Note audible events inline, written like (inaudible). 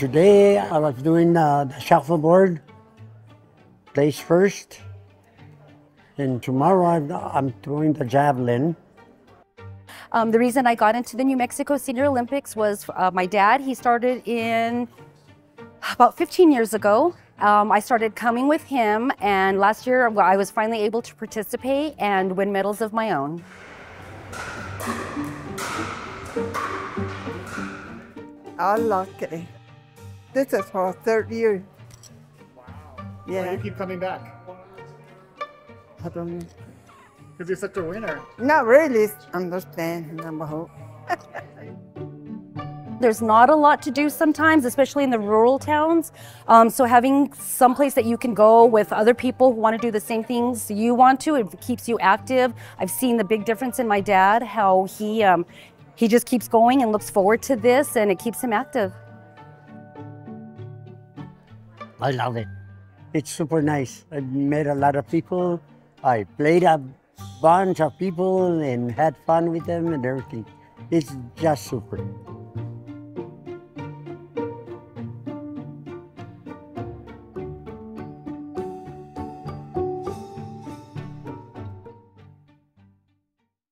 Today I was doing uh, the shuffleboard, place first. And tomorrow I'm, I'm doing the javelin. Um, the reason I got into the New Mexico Senior Olympics was uh, my dad. He started in about 15 years ago. Um, I started coming with him, and last year I was finally able to participate and win medals of my own. I like it. This is our third year. Wow. Yeah. Why do you keep coming back? I don't know. Because you're such a winner. Not really understand, I hope. (laughs) There's not a lot to do sometimes, especially in the rural towns. Um, so having some place that you can go with other people who want to do the same things you want to, it keeps you active. I've seen the big difference in my dad, how he um, he just keeps going and looks forward to this, and it keeps him active. I love it. It's super nice. I met a lot of people. I played a bunch of people and had fun with them and everything. It's just super.